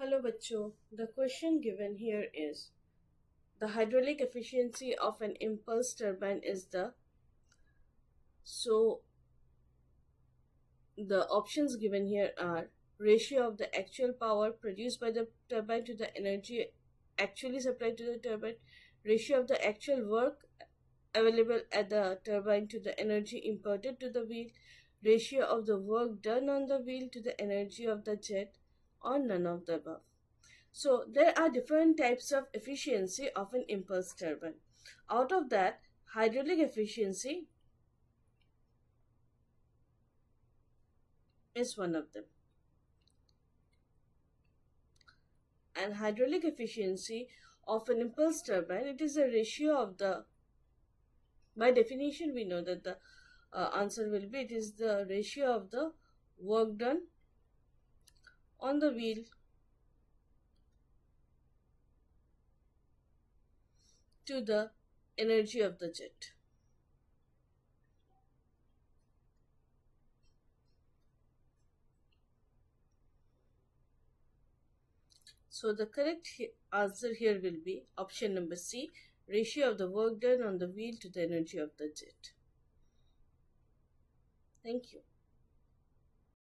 Hello bachcho, the question given here is the hydraulic efficiency of an impulse turbine is the so the options given here are ratio of the actual power produced by the turbine to the energy actually supplied to the turbine, ratio of the actual work available at the turbine to the energy imparted to the wheel, ratio of the work done on the wheel to the energy of the jet, or none of the above. So there are different types of efficiency of an impulse turbine. Out of that, hydraulic efficiency is one of them. And hydraulic efficiency of an impulse turbine, it is a ratio of the, by definition we know that the uh, answer will be, it is the ratio of the work done on the wheel to the energy of the jet. So the correct answer here will be option number C, ratio of the work done on the wheel to the energy of the jet. Thank you.